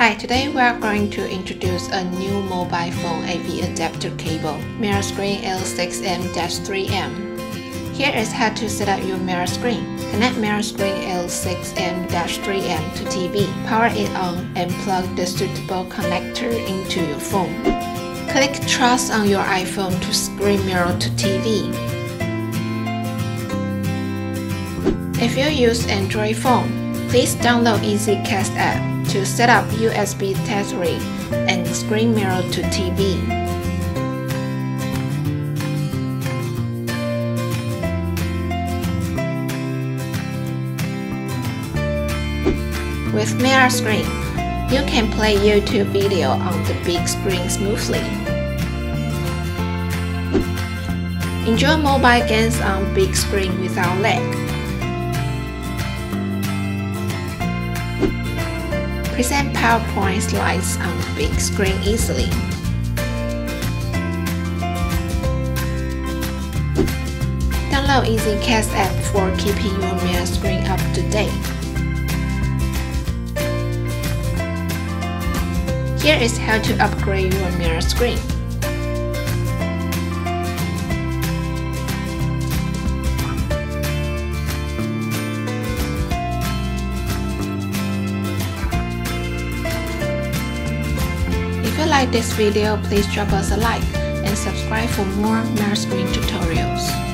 Hi, today we are going to introduce a new mobile phone AV adapter cable, MiraScreen L6M-3M. Here is how to set up your MiraScreen. Connect MiraScreen L6M-3M to TV, power it on, and plug the suitable connector into your phone. Click Trust on your iPhone to screen mirror to TV. If you use Android phone, please download EZCast app to set up USB Type-C and screen mirror to TV. With MiraScreen, you can play YouTube video on the big screen smoothly. Enjoy mobile games on big screen without lag. Present PowerPoint slides on the big screen easily. Download EZCast app for keeping your MiraScreen up to date. Here is how to upgrade your MiraScreen. If you like this video, please drop us a like and subscribe for more MiraScreen tutorials.